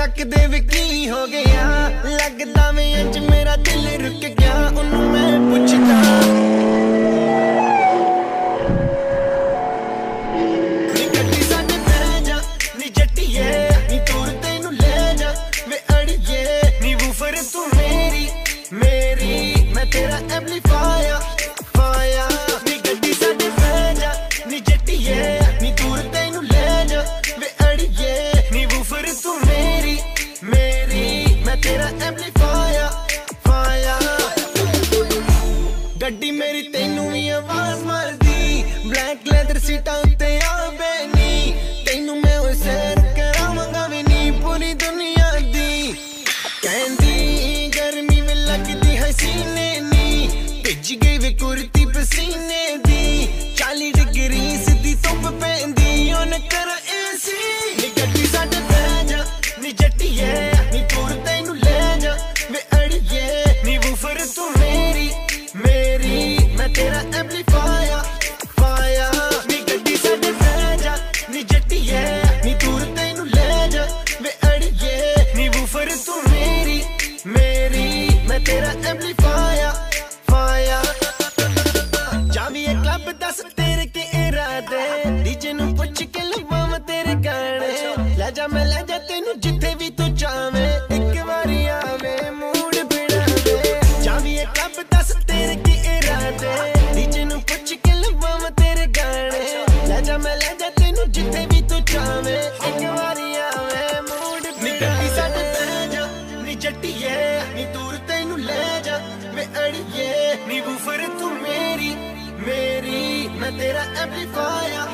ਤੱਕਦੇ ਵਕੀ ਹੋ ਗਿਆ। ਲੱਗਦਾ ਵੇ ਅੱਜ ਮੇਰਾ ਦਿਲ ਰੁਕ ਗਿਆ। ਉਹਨੂੰ ਮੈਂ ਪੁੱਛਦਾ। ਤੂੰ ਮੇਰੀ ਮੇਰੀ, ਮੈਂ ਤੇਰਾ ਐਬਲੀ ਵੀ ਨਹੀਂ ਪੂਰੀ ਦੁਨੀਆ ਦੀ। ਕਹਿੰਦੀ, ਗਰਮੀ ਵਿੱਚ ਨੀ, ਭਿੱਜ ਗਈ ਵੇ ਕੁਰਤੀ ਪਸੀਨੇ ਦੀ। 40 ਡਿਗਰੀ ਸਿੱਧੀ ਧੁੱਪ ਪੈਂਦੀ ਓਨ ਕਰ तेरा एम्पलीफायर लड़के नींबू फर तू मेरी मेरी मैं तेरा एम्पलीफायर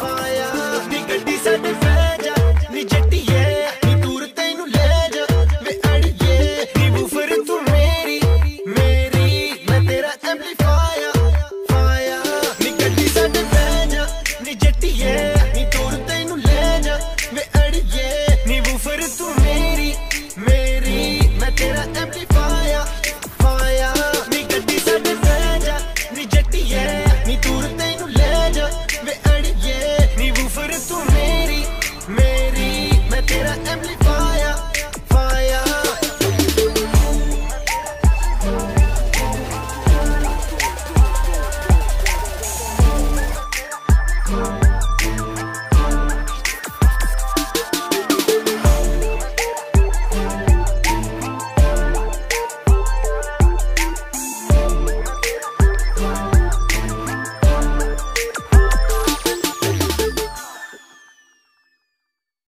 फाया नी गड्डी साडे फै जा नी जट्टीए नी दूर तैनू ले जा वे अड़िए नींबू फर तू मेरी मेरी मैं तेरा एम्पलीफायर फाया नी गड्डी साडे फै जा नी जट्टीए नी दूर तैनू ले जा वे अड़िए नींबू फर तू amplify